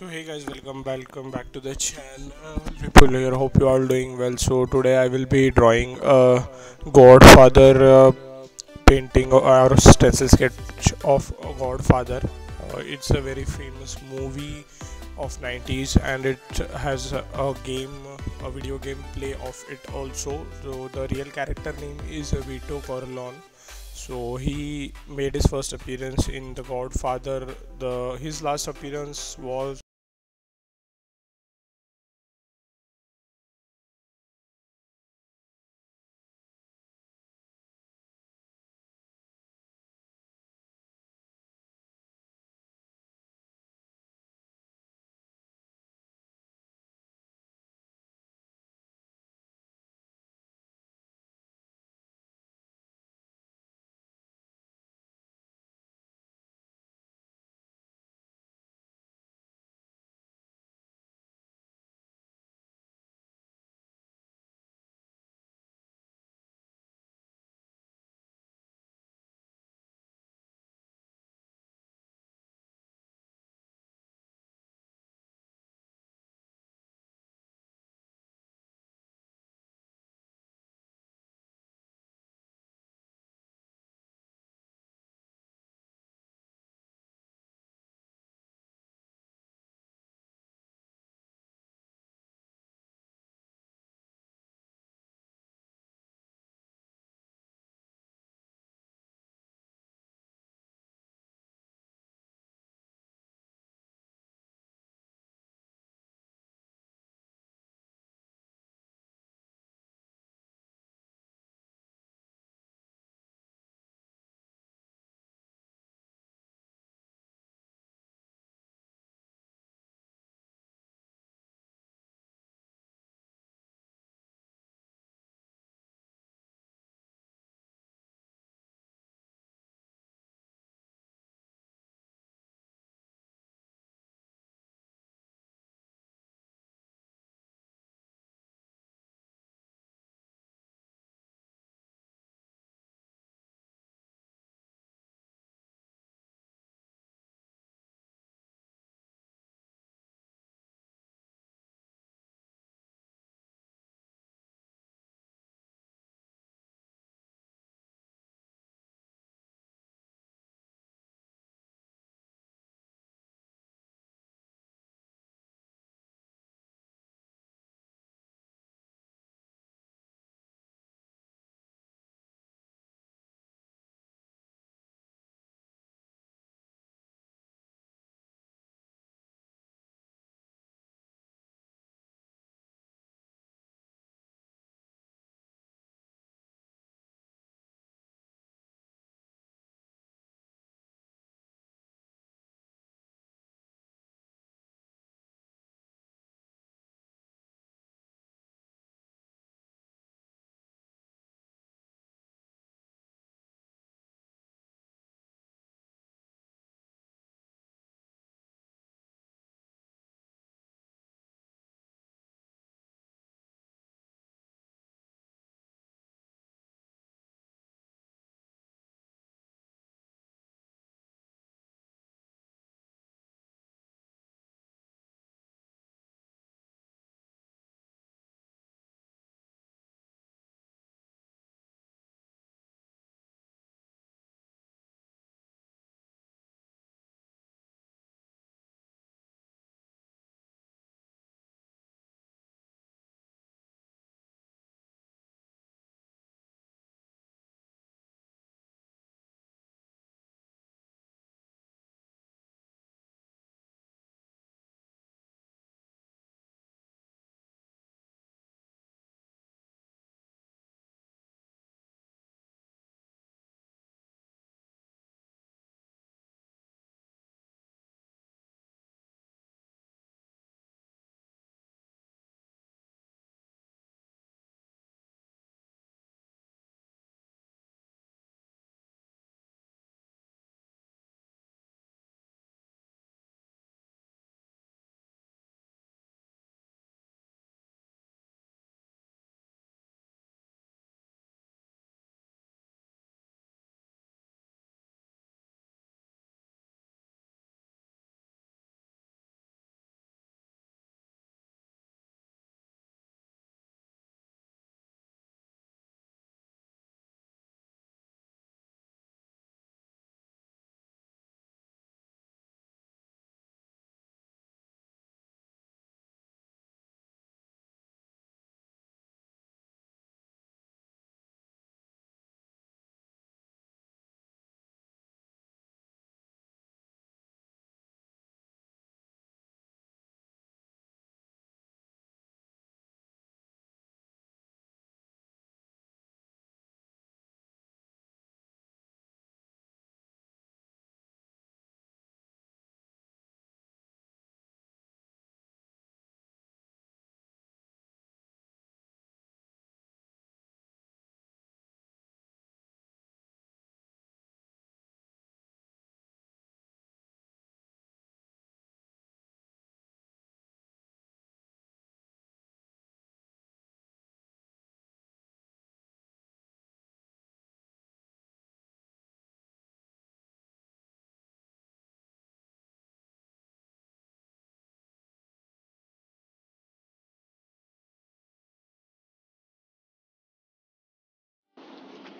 guys welcome welcome back to the channel. People here hope you all doing well. So today i will be drawing a godfather uh, painting or stencil sketch of godfather. Uh, it's a very famous movie of 90s and it has a game a video game play of it also. So the real character name is vito corleone. So he made his first appearance in the godfather. The his last appearance was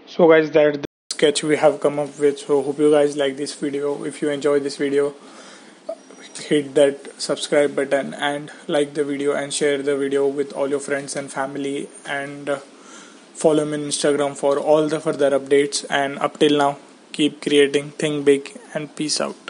so guys that the sketch we have come up with. So hope you guys like this video. If you enjoy this video hit that subscribe button and like the video and share the video with all your friends and family. And uh, follow me on instagram for all the further updates. And up till now keep creating think big and peace out